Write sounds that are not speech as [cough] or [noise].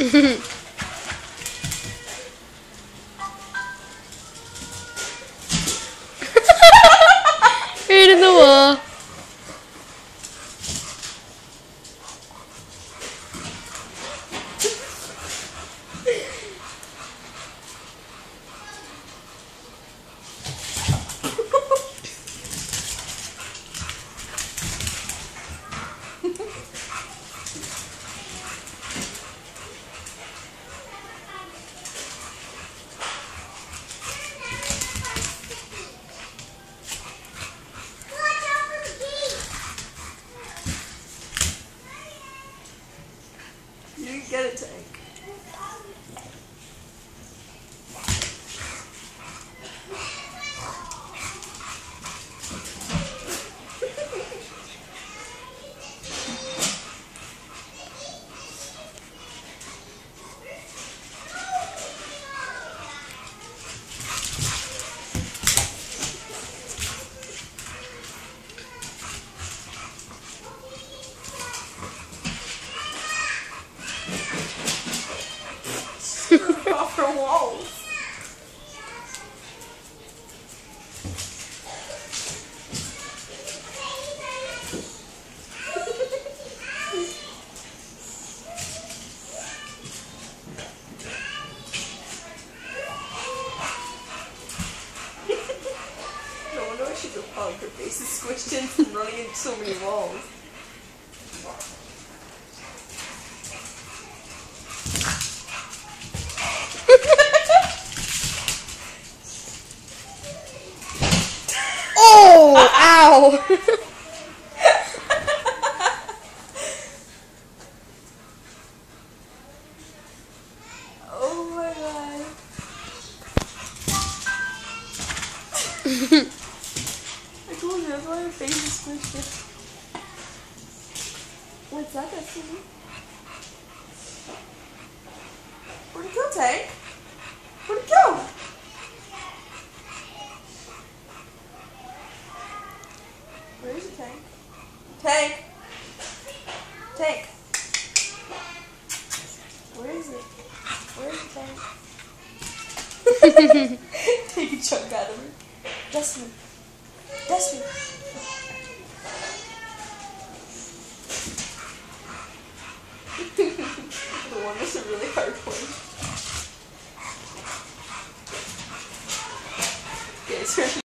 Hehehe [laughs] get it, Tank. Her walls. [laughs] no wonder a pug. Her face is squished in from running into so many walls. Ow. [laughs] Oh my god. I told you, that's why her face is squished. What's that, Destiny? Where'd it go, Tank? Where'd it go? Where is it, Tank? Tank! Take. Where is it? Where is it, Take a chunk out of her. Destiny. Destiny.